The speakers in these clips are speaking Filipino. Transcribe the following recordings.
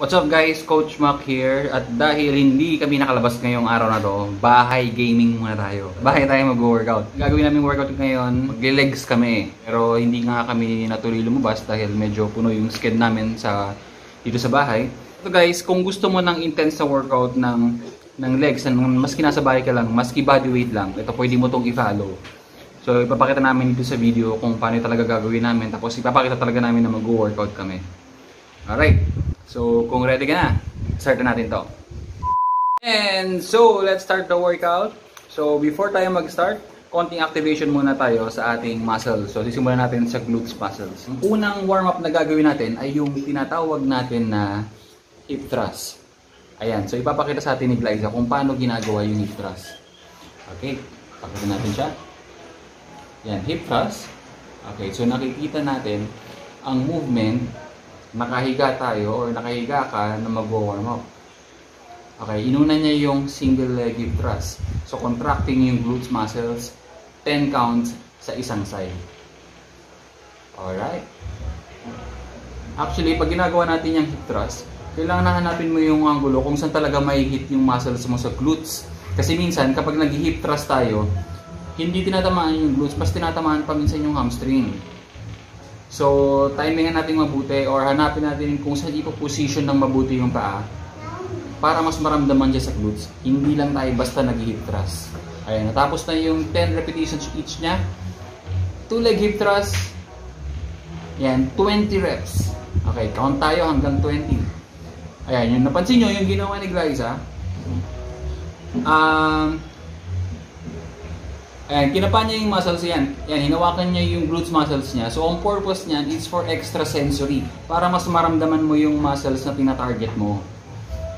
What's up guys? Coach Mac here. At dahil hindi kami nakalabas ngayong araw na to, bahay gaming muna tayo. Bahay tayo mag-workout. Gagawin namin workout ngayon, magle-legs kami. Pero hindi nga kami natuloy lumabas dahil medyo puno yung sked namin sa dito sa bahay. So guys, kung gusto mo ng intense na workout ng ng legs, ng, maski nasa bahay ka lang, maski body weight lang, ito pwede mo tong i-follow. So ipapakita namin dito sa video kung paano talaga gagawin namin. Tapos ipapakita talaga namin na mag-workout kami. Alright. So kung ready ka na, start na natin to. And so let's start the workout. So before tayo mag-start, konting activation muna tayo sa ating muscles. So sisimulan natin sa glutes muscles. Ang unang warm-up na gagawin natin ay yung tinatawag natin na hip thrust. Ayan, so ipapakita sa atin ni Glyza kung paano ginagawa yung hip thrust. Okay, pakita natin siya. Yan, hip thrust. Okay, so nakikita natin ang movement, nakahiga tayo or nakahiga ka na mag-warm up. Okay, inuna niya yung single leg hip thrust. So contracting yung glutes muscles, 10 counts sa isang side. Alright. Actually, pag ginagawa natin yung hip thrust, kailangan nahanapin mo yung angulo kung saan talaga may hit yung muscles mo sa glutes. Kasi minsan, kapag nag-hip thrust tayo, hindi tinatamaan yung glutes, mas tinatamaan pa minsan yung hamstring. So, timingan natin mabuti or hanapin natin kung saan ipo-position ng mabuti yung paa para mas maramdaman siya sa glutes. Hindi lang tayo basta nag-hip thrust. Ayan, natapos na yung 10 repetitions each niya. 2 leg hip thrust. Yan, 20 reps. Okay, count tayo hanggang 20. Ayan, yung napansin nyo, yung ginawa ni Glyza. Um, Ayan, kinapa niya yung muscles yan. Yan, hinawakan niya yung glutes muscles niya. So, ang purpose niyan is for extra sensory. Para mas maramdaman mo yung muscles na tina-target mo.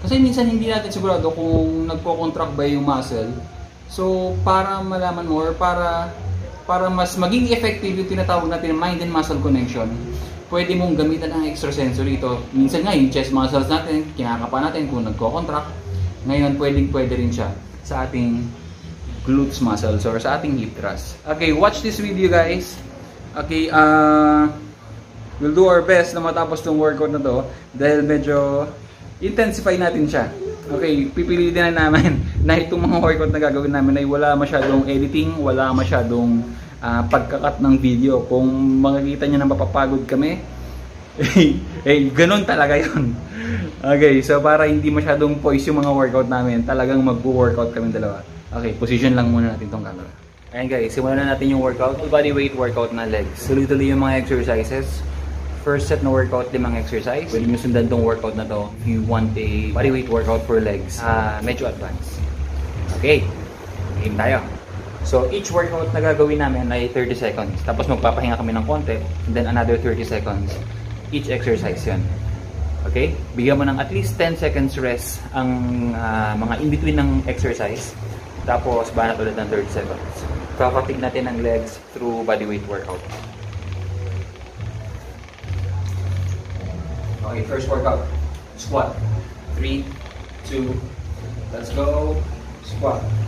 Kasi minsan hindi natin sigurado kung nagko-contract ba yung muscle. So, para malaman mo or para para mas maging effective yung tinatawag natin mind and muscle connection, pwede mong gamitan ang extra sensory ito. Minsan nga, yung chest muscles natin, kinakapa natin kung nagko-contract. Ngayon, pwedeng pwede rin siya sa ating glutes muscles or sa ating hip thrust. Okay, watch this video guys. Okay, uh, we'll do our best na matapos tong workout na to dahil medyo intensify natin siya. Okay, pipilitin na namin na itong mga workout na gagawin namin ay wala masyadong editing, wala masyadong uh, pagkakat ng video. Kung makikita nyo na mapapagod kami, eh, ganun talaga yon. Okay, so para hindi masyadong poise yung mga workout namin, talagang mag-workout kami dalawa. Okay, position lang muna natin tong camera. Ayan guys, simulan na natin yung workout. Full body weight workout na legs. Tuloy-tuloy yung mga exercises. First set na workout, limang exercise. Pwede nyo sundan tong workout na to if you want a body weight workout for legs. Uh, medyo advanced. Okay, game tayo. So each workout na gagawin namin ay 30 seconds. Tapos magpapahinga kami ng konti. And then another 30 seconds. Each exercise yan. Okay? Bigyan mo ng at least 10 seconds rest ang uh, mga in-between ng exercise. Tapos, banat ulit ng 30 seconds. Kakatig natin ang legs through body weight workout. Okay, first workout. Squat. 3, 2, let's go. Squat.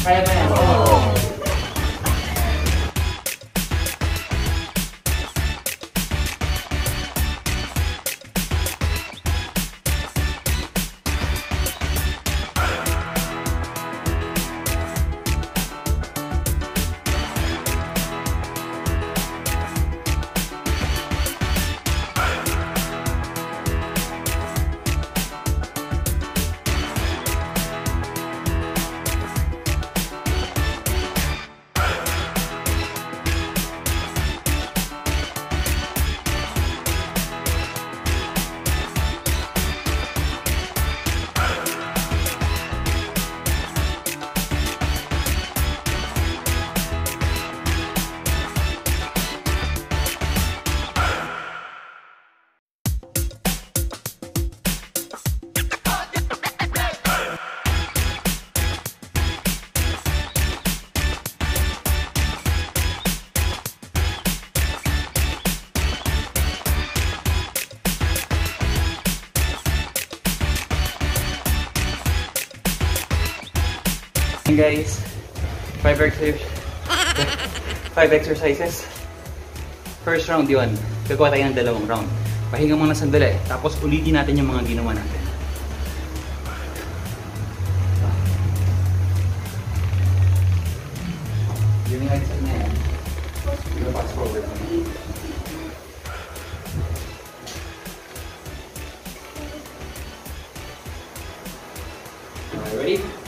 Kaya, ba yan? Oo. Ayan guys, 5 exercises. 5 exercises. First round yun. Gagawa tayo ng dalawang round. Pahinga muna sandali. Tapos ulitin natin yung mga ginawa natin. Ready?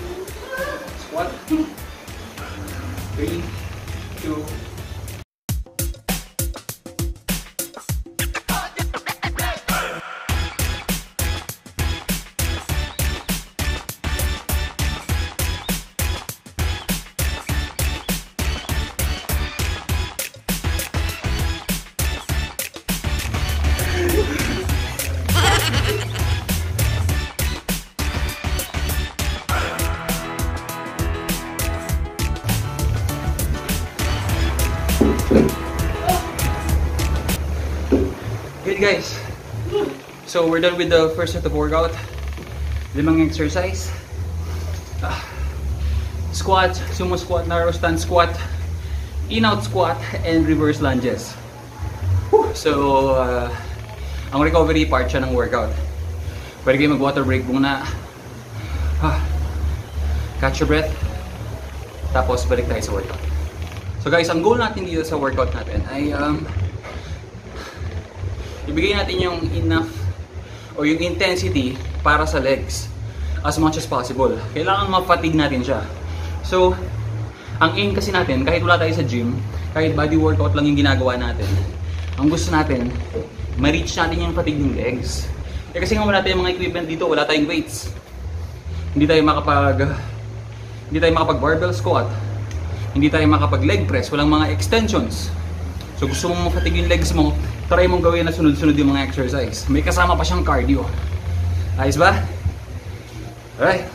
Good guys. So we're done with the first set of workout. Limang exercise. Ah. Squat, sumo squat, narrow stand squat, in-out squat, and reverse lunges. So, uh, ang recovery part siya ng workout. Pwede kayo mag-water break muna. Ah. Catch your breath. Tapos balik tayo sa workout. So guys, ang goal natin dito sa workout natin ay um, ibigay natin yung enough o yung intensity para sa legs as much as possible. Kailangan mapatig natin siya. So, ang aim kasi natin, kahit wala tayo sa gym, kahit body workout lang yung ginagawa natin, ang gusto natin, ma-reach natin yung fatigue ng legs. Eh kasi nga wala tayong mga equipment dito, wala tayong weights. Hindi tayo makapag hindi tayo makapag barbell squat. Hindi tayo makapag leg press, walang mga extensions. So gusto mong mafatig yung legs mo, try mong gawin na sunod-sunod yung mga exercise. May kasama pa siyang cardio. Ayos ba? Alright.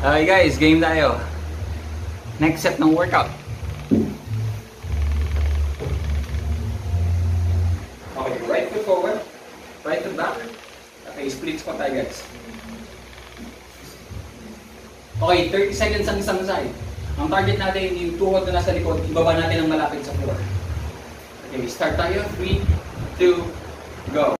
Okay guys, game tayo. Next set ng workout. Tayo guys. Okay, 30 seconds ang isang side. Ang target natin yung tuhod na nasa likod, ibaba natin ang malapit sa floor. Okay, start tayo. 3, 2, go.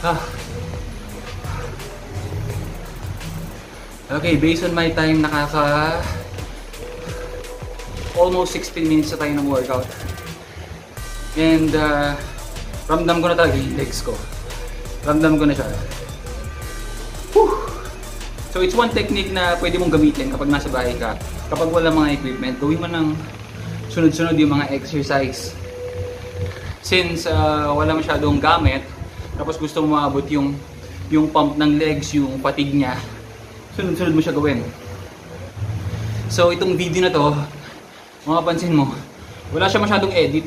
Ah. Okay, based on my time, nakaka almost 16 minutes na tayo ng workout. And uh, ramdam ko na talaga yung legs ko. Ramdam ko na siya. Whew. So it's one technique na pwede mong gamitin kapag nasa bahay ka. Kapag wala mga equipment, gawin mo ng sunod-sunod yung mga exercise. Since uh, wala masyadong gamit, tapos gusto mo maabot yung yung pump ng legs, yung fatigue niya, sunod-sunod mo siya gawin. So itong video na to, mapapansin mo, wala siya masyadong edit.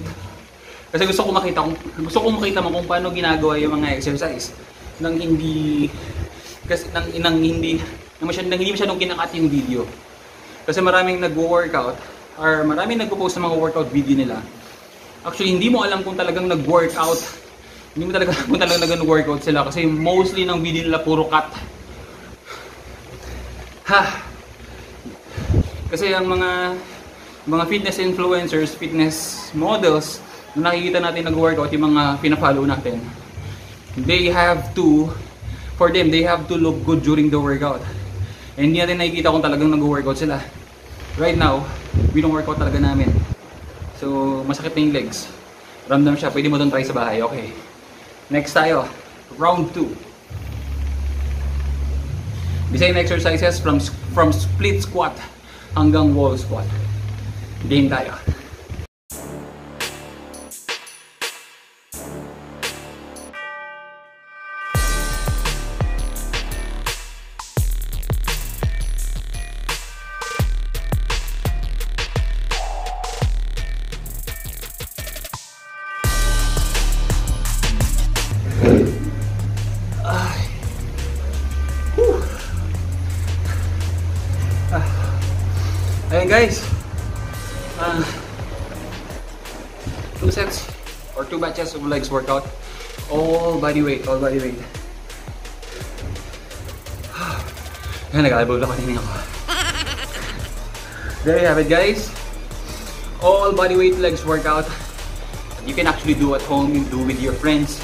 Kasi gusto ko makita gusto ko makita mo kung paano ginagawa yung mga exercise nang hindi kasi nang, nang hindi nang, masyad, nang hindi masyadong kinakat yung video. Kasi maraming nagwo-workout or maraming nagpo-post ng mga workout video nila. Actually, hindi mo alam kung talagang nag-workout. Hindi mo talaga alam kung talagang nag-workout sila kasi mostly ng video nila puro cut. Ha! Kasi ang mga mga fitness influencers, fitness models na nakikita natin nag-workout, yung mga pina-follow natin, they have to, for them, they have to look good during the workout. And hindi natin nakikita kung talagang nag-workout sila. Right now, we don't workout talaga namin. So, masakit na yung legs. Ramdam siya, pwede mo doon try sa bahay. Okay. Next tayo, round 2. The same exercises from from split squat hanggang wall squat. Game tayo. Guys. Uh, two sets or two batches of legs workout. All body weight, all body weight. Ayan, nag-eyeball ako kanina ako. There you have it guys. All body weight legs workout. You can actually do at home, you do with your friends,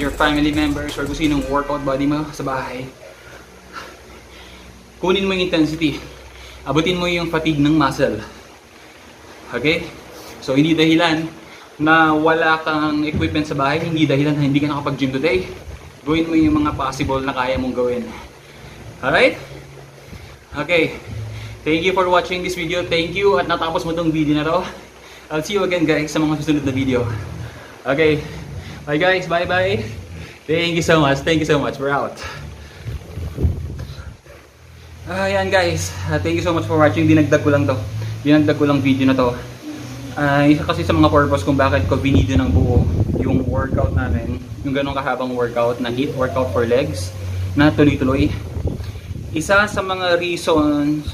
your family members, or kung sinong workout body mo sa bahay. Kunin mo yung intensity abutin mo yung fatigue ng muscle. Okay? So, hindi dahilan na wala kang equipment sa bahay, hindi dahilan na hindi ka nakapag-gym today. Gawin mo yung mga possible na kaya mong gawin. Alright? Okay. Thank you for watching this video. Thank you at natapos mo tong video na to. I'll see you again guys sa mga susunod na video. Okay. Bye guys. Bye bye. Thank you so much. Thank you so much. We're out. Ayan guys, uh, thank you so much for watching. Dinagdag ko lang to. Dinagdag ko lang video na to. Uh, isa kasi sa mga purpose kung bakit ko binidyo ng buo yung workout namin, yung ganong kahabang workout na HIIT workout for legs na tuloy-tuloy. Isa sa mga reasons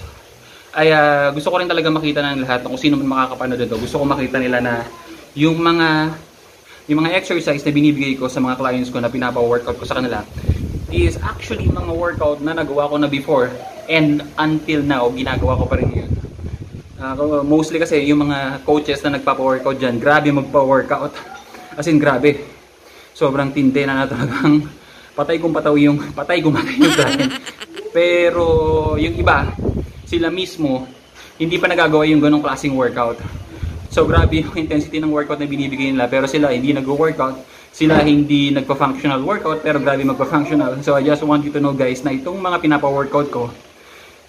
ay uh, gusto ko rin talaga makita ng lahat kung sino man makakapanood dito. Gusto ko makita nila na yung mga yung mga exercise na binibigay ko sa mga clients ko na pinapa-workout ko sa kanila is actually mga workout na nagawa ko na before and until now ginagawa ko pa rin yun. Uh, mostly kasi yung mga coaches na nagpapa-workout dyan, grabe magpa-workout. As in grabe. Sobrang tindi na na talagang patay kung pataw yung patay kung patay yung client. Pero yung iba, sila mismo hindi pa nagagawa yung ganong klaseng workout. So grabe yung intensity ng workout na binibigay nila pero sila hindi nag-workout sila hindi nagpa-functional workout pero grabe magpa-functional. So I just want you to know guys na itong mga pinapa-workout ko,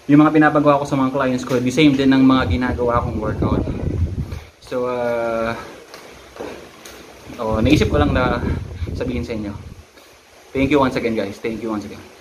yung mga pinapagawa ko sa mga clients ko, the same din ng mga ginagawa kong workout. So, uh, oh, naisip ko lang na sabihin sa inyo. Thank you once again guys. Thank you once again.